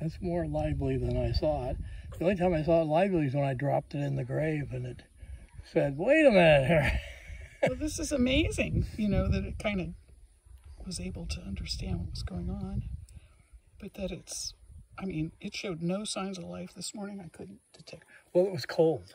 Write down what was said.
That's more lively than I thought. The only time I saw it lively is when I dropped it in the grave and it said, wait a minute well, this is amazing, you know, that it kind of was able to understand what was going on. But that it's, I mean, it showed no signs of life this morning. I couldn't detect. Well, it was cold.